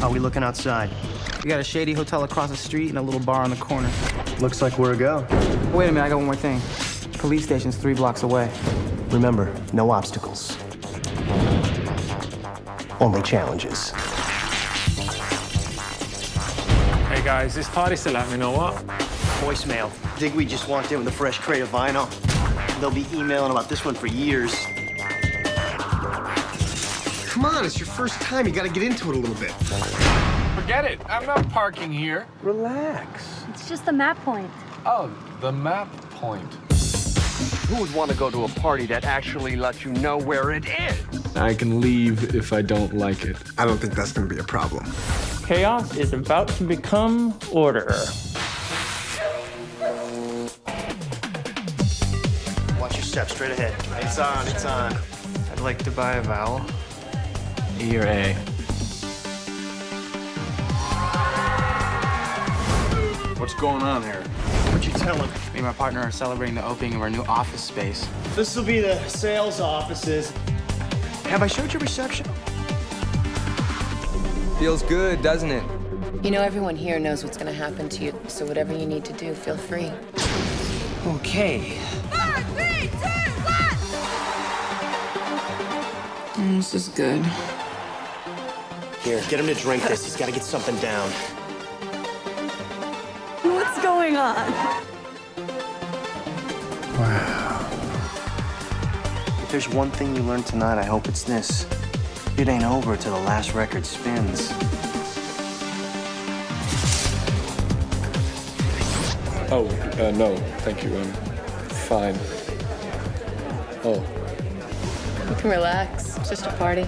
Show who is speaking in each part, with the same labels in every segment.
Speaker 1: How we looking outside?
Speaker 2: We got a shady hotel across the street and a little bar on the corner.
Speaker 1: Looks like we're a go.
Speaker 2: Wait a minute, I got one more thing. Police station's three blocks away.
Speaker 1: Remember, no obstacles. Only challenges.
Speaker 3: Hey guys, this party still happening or what?
Speaker 1: Voicemail. Digweed just walked in with a fresh crate of vinyl. They'll be emailing about this one for years.
Speaker 4: Come on, it's your first time. You gotta get into it a little bit.
Speaker 5: Forget it. I'm not parking here.
Speaker 3: Relax.
Speaker 6: It's just the map point.
Speaker 5: Oh, the map point.
Speaker 7: Who would want to go to a party that actually lets you know where it is?
Speaker 3: I can leave if I don't like it.
Speaker 4: I don't think that's gonna be a problem.
Speaker 8: Chaos is about to become order.
Speaker 1: Watch your step straight ahead. It's on, it's on.
Speaker 2: I'd like to buy a vowel.
Speaker 3: E or A?
Speaker 5: What's going on here?
Speaker 1: What'd you tell him?
Speaker 2: Me and my partner are celebrating the opening of our new office space.
Speaker 1: This will be the sales offices. Have I showed you reception?
Speaker 9: Feels good, doesn't it?
Speaker 10: You know, everyone here knows what's gonna happen to you, so whatever you need to do, feel free.
Speaker 9: Okay.
Speaker 6: Four, three, two, one!
Speaker 10: Mm, this is good.
Speaker 1: Here, get him to drink this. He's got to get something down.
Speaker 6: What's going on?
Speaker 1: If there's one thing you learned tonight, I hope it's this. It ain't over till the last record spins.
Speaker 3: Oh, uh, no, thank you. I'm fine. Oh,
Speaker 10: You can relax. It's just a party.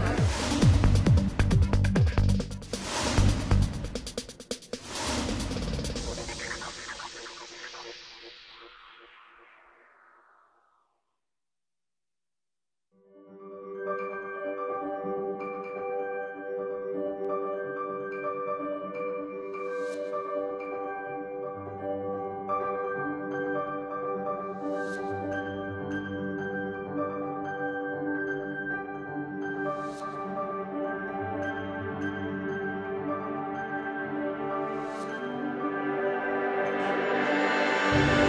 Speaker 6: Four,